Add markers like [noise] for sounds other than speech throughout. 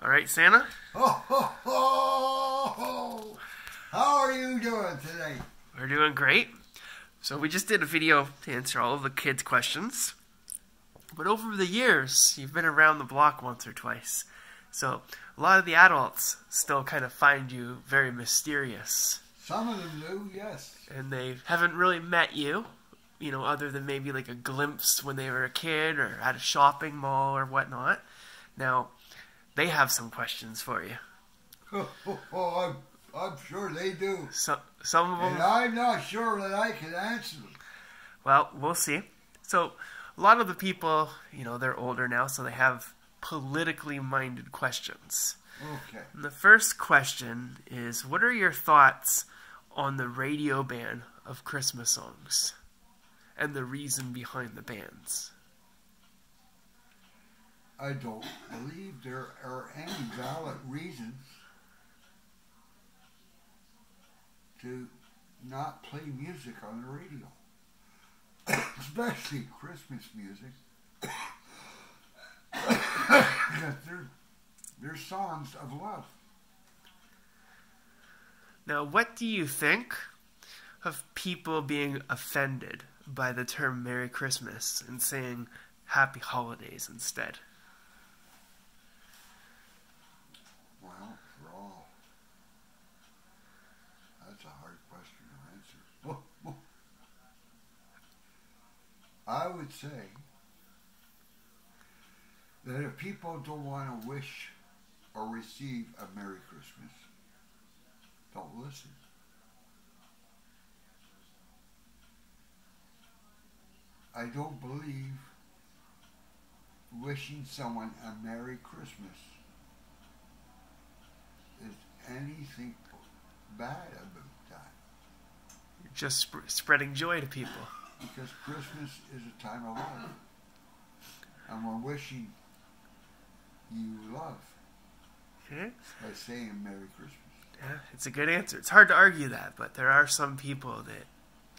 All right, Santa. Oh, ho, ho, ho. How are you doing today? We're doing great. So we just did a video to answer all of the kids' questions. But over the years, you've been around the block once or twice. So a lot of the adults still kind of find you very mysterious. Some of them do, yes. And they haven't really met you, you know, other than maybe like a glimpse when they were a kid or at a shopping mall or whatnot. Now, they have some questions for you. Oh, [laughs] oh, oh, I'm, I'm sure they do. So, some of them. And I'm not sure that I can answer them. Well, we'll see. So, a lot of the people, you know, they're older now, so they have politically minded questions. Okay. And the first question is What are your thoughts on the radio ban of Christmas songs and the reason behind the bans? I don't believe there are any valid reasons to not play music on the radio, [coughs] especially Christmas music. because they're, they're songs of love. Now, what do you think of people being offended by the term Merry Christmas and saying Happy Holidays instead? Well, for all, that's a hard question to answer. I would say that if people don't want to wish or receive a Merry Christmas, don't listen. I don't believe wishing someone a Merry Christmas is anything bad about that. You're just sp- spreading joy to people. Because Christmas is a time of love. And we're wishing you love Okay? by saying Merry Christmas. Yeah, it's a good answer. It's hard to argue that, but there are some people that,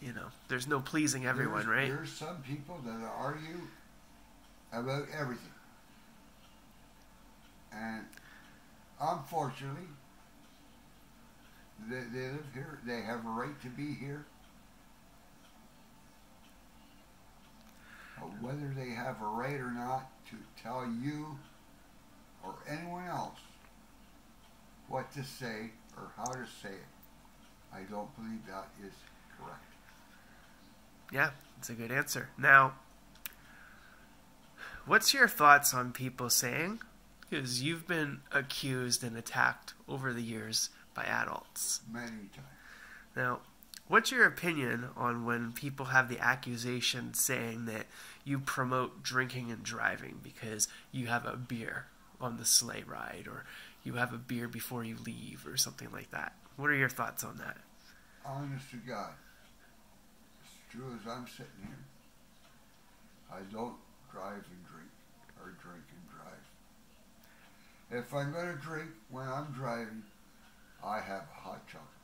you know, there's no pleasing everyone, there's, right? There's some people that argue about everything. And unfortunately, they, they live here. They have a right to be here. Whether they have a right or not to tell you or anyone else what to say or how to say it, I don't believe that is correct. Yeah, it's a good answer. Now, what's your thoughts on people saying, because you've been accused and attacked over the years by adults. Many times. Now, what's your opinion on when people have the accusation saying that you promote drinking and driving because you have a beer on the sleigh ride or you have a beer before you leave or something like that? What are your thoughts on that? Honest to God, as true as I'm sitting here, I don't drive and drink or drink and drive. If I'm going to drink when I'm driving, I have a hot chocolate.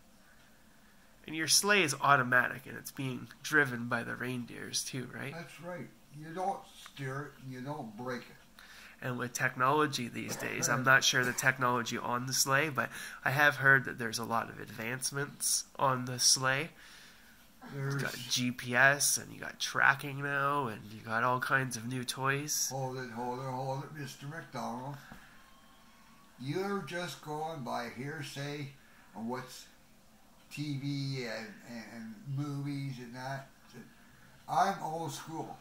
And your sleigh is automatic and it's being driven by the reindeers too, right? That's right. You don't steer it and you don't brake it. And with technology these days, I'm not sure the technology on the sleigh, but I have heard that there's a lot of advancements on the sleigh. There's, You got GPS and you got tracking now, and you got all kinds of new toys. hold it, hold it, hold it, Mr. MacDonald. You're just going by hearsay on what's TV and, and, movies and that. I'm old school.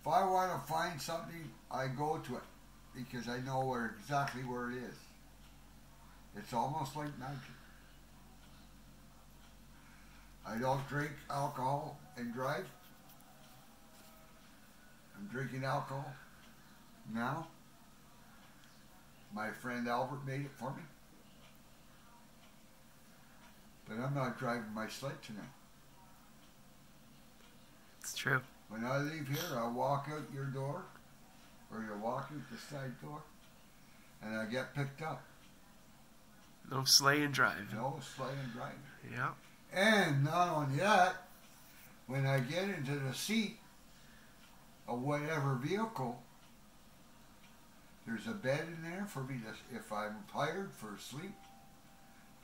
If I want to find something, I go to it because I know where exactly where it is. It's almost like magic. I don't drink alcohol and drive. I'm drinking alcohol now. My friend Albert made it for me. But I'm not driving my sled tonight. It's true. When I leave here, I walk out your door, or you walk out the side door, and I get picked up. No sleigh and drive. No sleigh and drive. Yeah. And not only that, when I get into the seat of whatever vehicle, there's There's a bed in there for me to, if I'm tired, for sleep,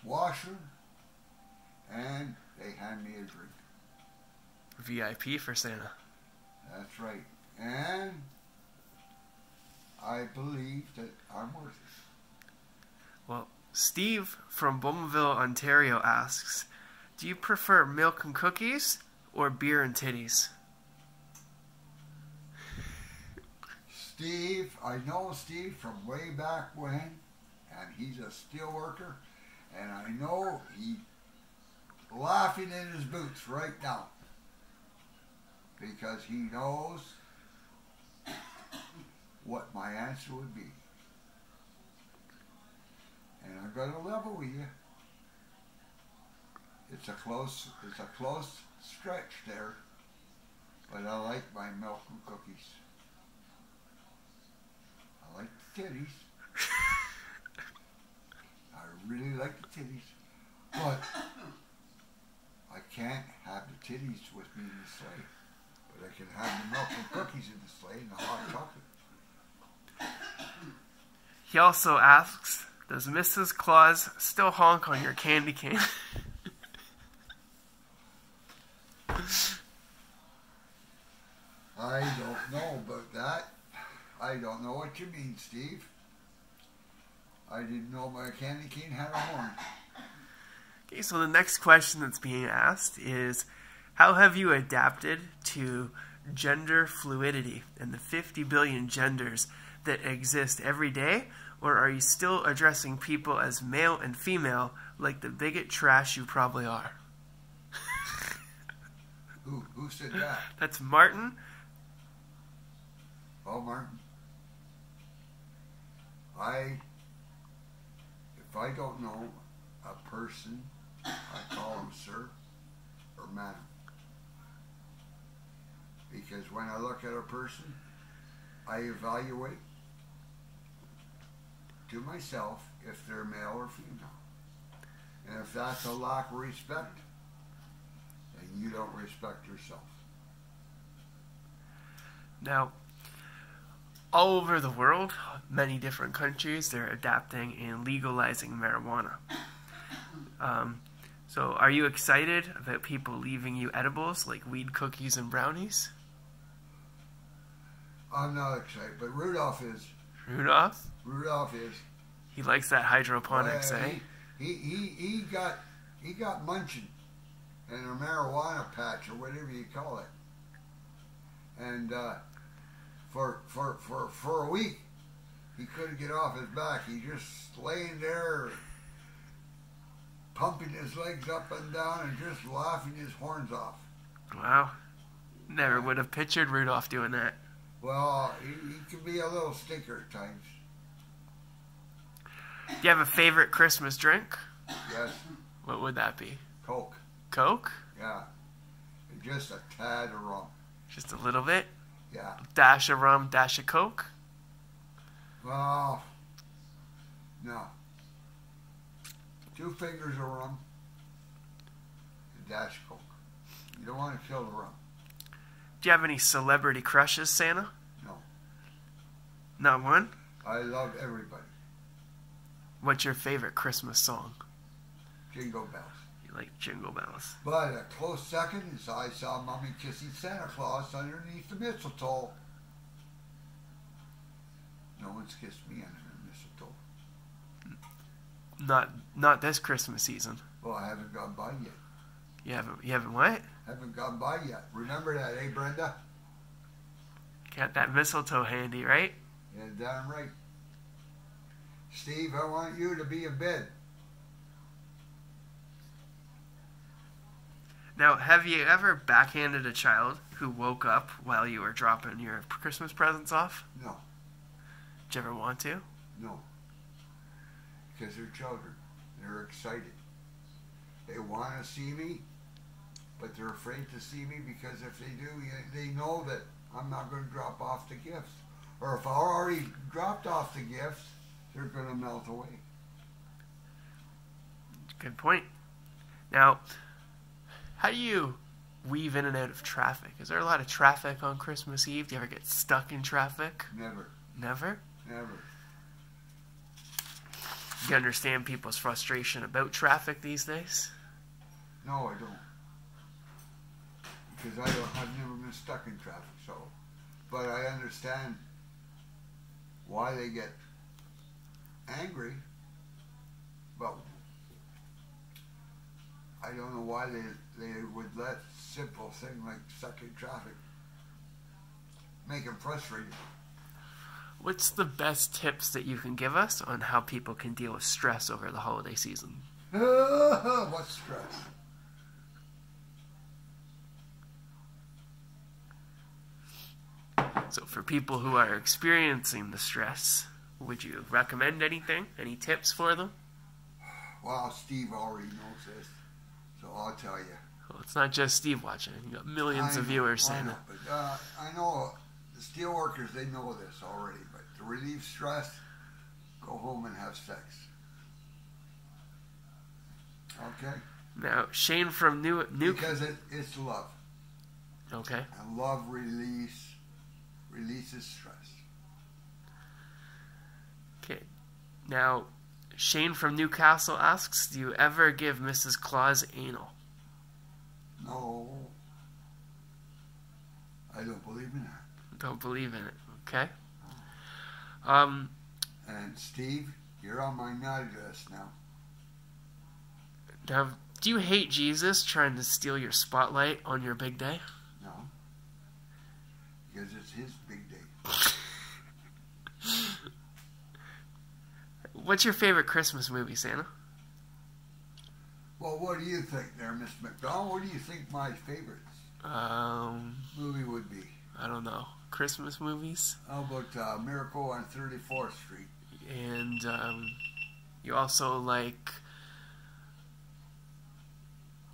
washer, and they hand me a drink. VIP for Santa. That's right. And I believe that I'm worth it. Well, Steve from Bowmanville, Ontario asks, "Do you prefer milk and cookies or beer and titties?" Steve, I know Steve from way back when, and he's a steel worker, and I know he laughing in his boots right now because he knows what my answer would be. And I'm going to level with you. It's a close, it's a close stretch there, but I like my milk and cookies. I like the titties. [laughs] I really like the titties, but I can't have the titties with me in the sleigh. But I can have the milk and cookies in the sleigh and the hot chocolate. He also asks, "Does Mrs. Claus still honk on your candy cane?" [laughs] I don't know about that. I don't know what you mean, Steve. I didn't know my candy cane had a horn. Okay, so the next question that's being asked is How have you adapted to gender fluidity and the 50 billion genders that exist every day? Or are you still addressing people as male and female like the bigot trash you probably are? [laughs] Who who said that? That's Martin. Oh, Martin. I if I don't know a person, I call him sir or madam. Because when I look at a person, I evaluate to myself if they're male or female. And if that's a lack of respect, then you don't respect yourself. Now, all over the world, many different countries, they're adapting and legalizing marijuana. Um, so, are you excited about people leaving you edibles like weed cookies and brownies? I'm not excited, but Rudolph is. Rudolph? Rudolph is. He likes that hydroponics, Uh, eh? He, he, he, he got he got munching in a marijuana patch or whatever you call it. And uh, for for for for a week he couldn't get off his back. He just laying there pumping his legs up and down and just laughing his horns off. Wow. Never would have pictured Rudolph doing that. Well, he, he can be a little stinker at times. Do you have a favorite Christmas drink? Yes, What would that be? Coke. Coke? Yeah. Just a tad of rum. Just a little bit? Yeah. Dash of rum, dash of Coke? Well, no. Two fingers of rum, a dash Coke. You don't want to kill the rum. Do you have any celebrity crushes, Santa? No. Not one? I love everybody. What's your favorite Christmas song? Jingle bells. You like Jingle Bells. But a close second is I saw Mommy kissing Santa Claus underneath the mistletoe. No one's kissed me mistletoe. Not not this Christmas season. Well, I haven't gone by yet. You haven't you haven't what? Haven't gone by yet. Remember that, eh, Brenda? Got that mistletoe handy, right? Yeah, damn right. Steve, I want you to be in bed. Now, have you ever backhanded a child who woke up while you were dropping your Christmas presents off? No, Did you ever want to? no. Because they're children. They're excited. They want to see me, but they're afraid to see me because if they do, they know that I'm not going to drop off the gifts. Or if I already dropped off the gifts, they're going to melt away. Good point. Now, how do you weave in and out of traffic? Is there a lot of traffic on Christmas Eve? Do you ever get stuck in traffic? Never, Never? never. You understand people's frustration about traffic these days? No, I don't. Because I don't, I've never been stuck in traffic, so. But I understand why they get angry, but I don't know why they, they would let simple thing like stuck in traffic make them frustrated. What's the best tips that you can give us on how people can deal with stress over the holiday season? [laughs] what stress? So, for people who are experiencing the stress, would you recommend anything? Any tips for them? Well, Steve already knows this, so I'll tell you. Well, it's not just Steve watching. You got millions I of know, viewers I saying know, it. but uh, I know the steel workers they know this already. To relieve stress, go home and have sex. Okay, Now, Shane from New New. because it, it's love, Okay. and love release releases stress. Okay. Now, Shane from Newcastle asks, "Do you ever give Mrs. Claus anal?" No, I don't believe in that. Don't believe in it. Okay. Um. And Steve, you're on my naughty list now. Now, do you hate Jesus trying to steal your spotlight on your big day? No, because it's his big day. [laughs] What's your favorite Christmas movie, Santa? Well, what do you think there, Mr. MacDonald? What do you think my favorite Um, movie would be? I don't know. Christmas movies, How about uh, Miracle on 34th Street? and um, you also like.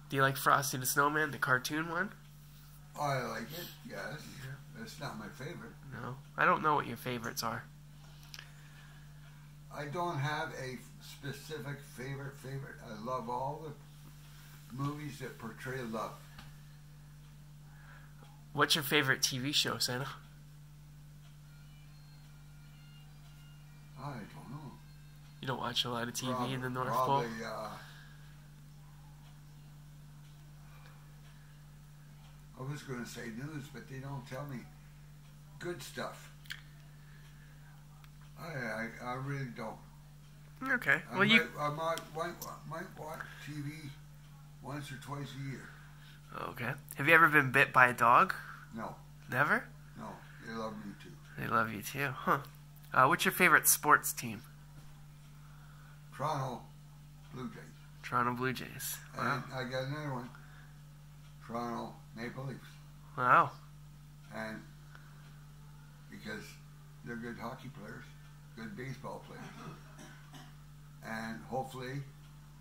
Do you like Frosty the Snowman, the cartoon one? Oh, I like it, yes. It's not my favorite. No, I don't know what your favorites are. I don't have a specific favorite favorite. I love all the movies that portray love. What's your favorite TV show, Santa? I don't know. You don't watch a lot of TV Prob- in the North Pole. probably, Uh, I was going to say news, but they don't tell me good stuff. I I, I really don't. Okay. I Well, might, you. I might, might, might watch TV once or twice a year. Okay. Have you ever been bit by a dog? No, Never. no, they love me too. They love you too, huh? Uh, what's your favorite sports team? Toronto Blue Jays. Toronto Blue Jays. Wow. And I got another one. Toronto Maple Leafs. Wow. And because they're good hockey players, good baseball players. And hopefully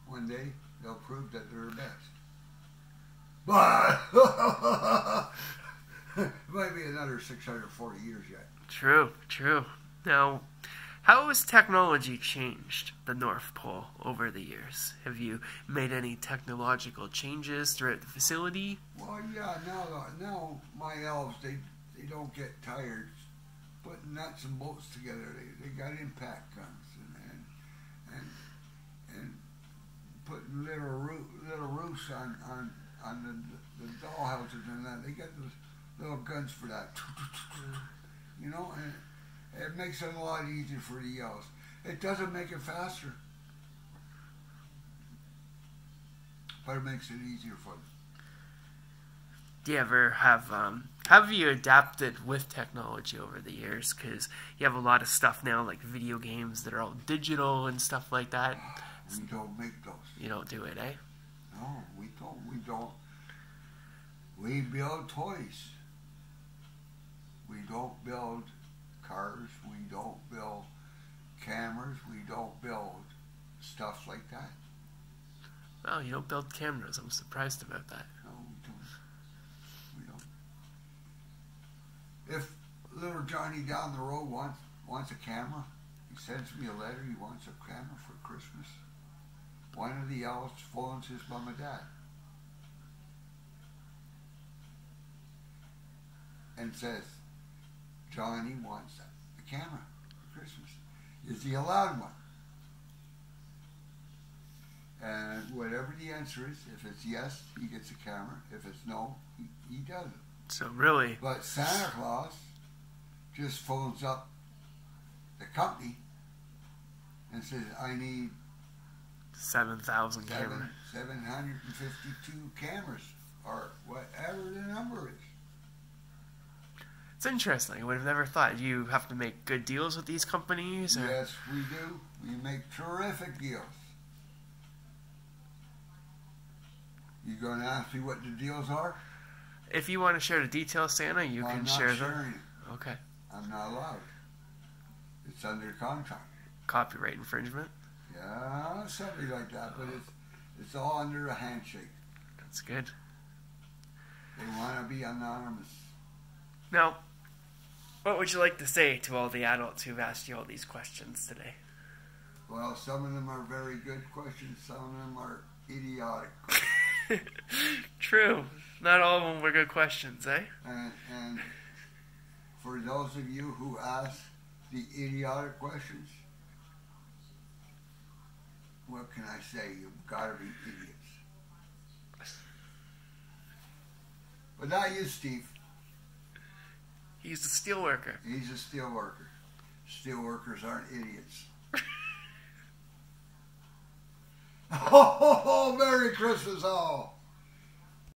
one day they'll prove that they're the best. But [laughs] it might be another 640 years yet. True. True. Now, how has technology changed the North Pole over the years? Have you made any technological changes throughout the facility? Well, yeah, now now my elves they they don't get tired putting nuts and bolts together. They they got impact guns and and and, and putting little roo- little roofs on on on the the doll houses and that. They got those little guns for that. Mm. You know, and it makes it a lot easier for the elves. It doesn't make it faster, but it makes it easier for them. Do you ever have um, have you adapted with technology over the years? Because you have a lot of stuff now, like video games that are all digital and stuff like that. We don't make those. You don't do it, eh? No, we don't. We don't. We build toys. We don't build cars. We don't build cameras. We don't build stuff like that. Oh, you don't build cameras. I'm surprised about that. No, we don't. We don't. If little Johnny down the road wants wants a camera, he sends me a letter. He wants a camera for Christmas. One of the elves phones his mom and dad. and says, Johnny wants a camera for Christmas. Is he allowed one? And whatever the answer is, if it's yes, he gets a camera. If it's no, he, he doesn't. So really, But Santa Claus just phones up the company and says, I need seven thousand cameras. 752 cameras or whatever the number is. It's interesting. I would have never thought you have to make good deals with these companies. Or, Yes, we do. We make terrific deals. You going to ask me what the deals are? If you want to share the details, Santa, you can share them. it. Okay. I'm not allowed. It's under contract. Copyright infringement. Yeah, something like that. But it's it's all under a handshake. That's good. They want to be anonymous. Now, what would you like to say to all the adults who've asked you all these questions today? Well, some of them are very good questions. Some of them are idiotic. [laughs] True. Not all of them were good questions, eh? And, and for those of you who ask the idiotic questions, what can I say? You've got to be idiots. But not you, Steve. He's a steel worker. He's a steel worker. Steel workers aren't idiots. [laughs] [laughs] oh, Merry Christmas, all.